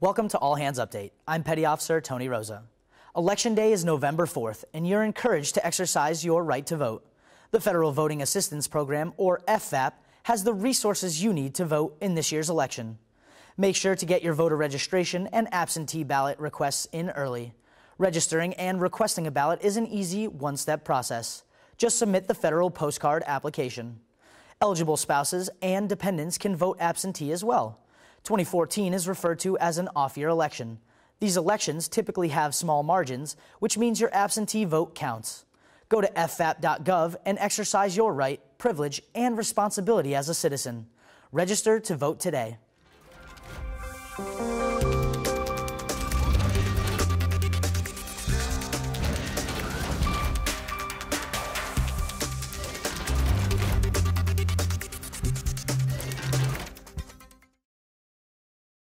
Welcome to All Hands Update. I'm Petty Officer Tony Rosa. Election Day is November 4th, and you're encouraged to exercise your right to vote. The Federal Voting Assistance Program, or FVAP, has the resources you need to vote in this year's election. Make sure to get your voter registration and absentee ballot requests in early. Registering and requesting a ballot is an easy one step process. Just submit the federal postcard application. Eligible spouses and dependents can vote absentee as well. 2014 is referred to as an off year election. These elections typically have small margins, which means your absentee vote counts. Go to fvap.gov and exercise your right, privilege, and responsibility as a citizen. Register to vote today.